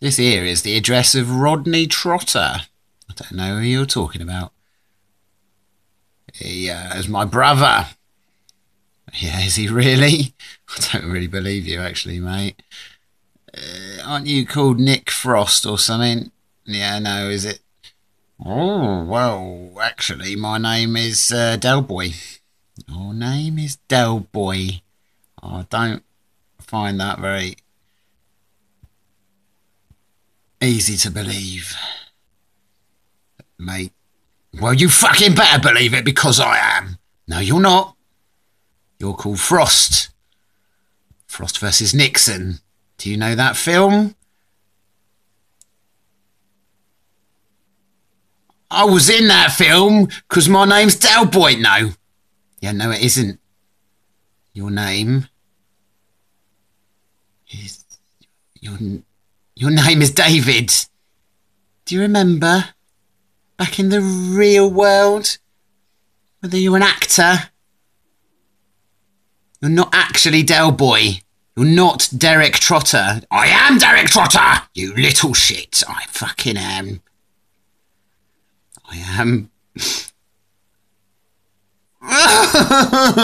This here is the address of Rodney Trotter. I don't know who you're talking about. He uh, is my brother. Yeah, is he really? I don't really believe you, actually, mate. Uh, aren't you called Nick Frost or something? Yeah, no, is it? Oh, well, actually, my name is uh, Delboy. Your name is Delboy. I don't find that very easy to believe. Mate, well, you fucking better believe it because I am. No, you're not. You're called Frost. Frost versus Nixon. Do you know that film? I was in that film because my name's Delboy. No. Yeah, no, it isn't. Your name is. Your, your name is David. Do you remember? Back in the real world? Whether you're an actor? You're not actually Del Boy. You're not Derek Trotter. I am Derek Trotter! You little shit. I fucking am. I am.